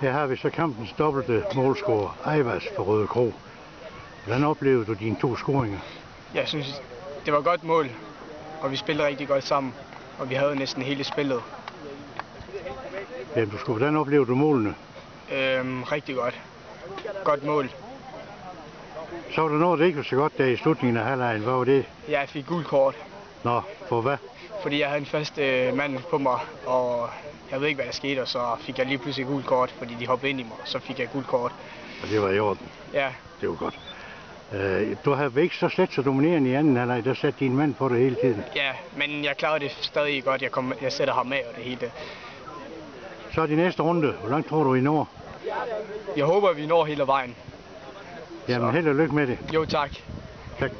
Her har vi så kampens dobbelte målscorer, Ejvas for Røde Kro. Hvordan oplevede du dine to scoringer? Jeg synes, det var et godt mål, og vi spillede rigtig godt sammen, og vi havde næsten hele spillet. Jamen, du skulle, hvordan oplevede du målene? Øhm, rigtig godt. Godt mål. Så var der noget, der ikke var så godt der i slutningen af halvlejen. Hvad var det? Jeg fik gul kort, Nå, for hvad? fordi jeg havde en fast øh, mand på mig, og jeg ved ikke, hvad der skete, og så fik jeg lige pludselig gul kort, fordi de hoppede ind i mig, og så fik jeg gul kort. Og det var i orden. Ja, Det var godt. Øh, du havde ikke så slet så dominerende i anden halvleg. Der satte din mand på det hele tiden. ja, men jeg klarede det stadig godt. Jeg, kom, jeg sætter ham af og det hele. Så er de næste runde. Hvor langt tror du, I når? Jeg håber, vi når hele vejen. Jamen, held og lykke med det. Jo, tak. Tak.